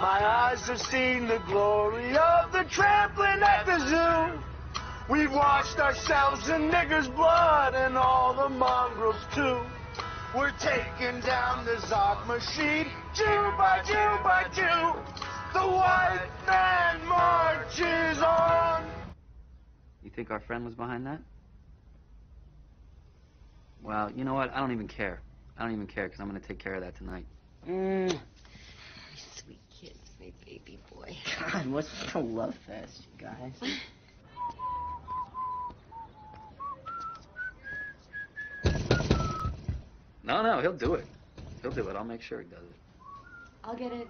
My eyes have seen the glory of the trampling at the zoo. We've washed ourselves in niggers' blood and all the mongrels too. We're taking down the Zog machine, Jew by Jew by Jew. The white man marches on. You think our friend was behind that? Well, you know what? I don't even care. I don't even care because I'm going to take care of that tonight. Mm. God, what's with the love fest, you guys? No, no, he'll do it. He'll do it. I'll make sure he does it. I'll get it.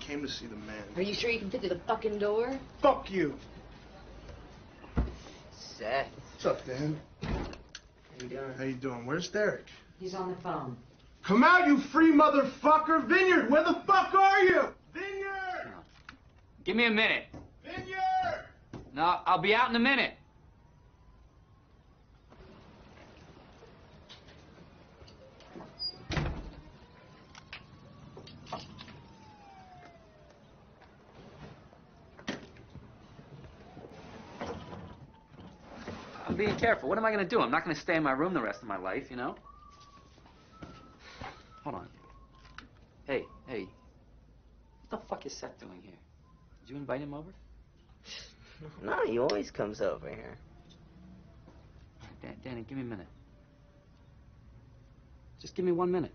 Came to see the man. Are you sure you can fit through the fucking door? Fuck you. Seth. What's up, Dan? How you doing? How you doing? Where's Derek? He's on the phone. Come out, you free motherfucker! Vinyard, where the fuck are you? Vinyard! Give me a minute. Vinyard! No, I'll be out in a minute. Being careful. What am I going to do? I'm not going to stay in my room the rest of my life, you know? Hold on. Hey, hey. What the fuck is Seth doing here? Did you invite him over? No, he always comes over here. Dan- Danny, give me a minute. Just give me one minute.